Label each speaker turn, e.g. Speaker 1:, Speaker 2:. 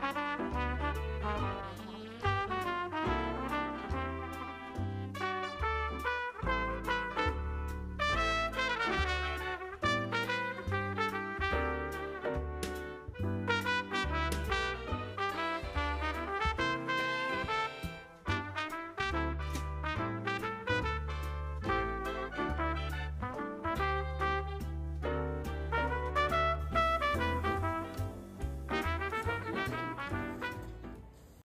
Speaker 1: Bye.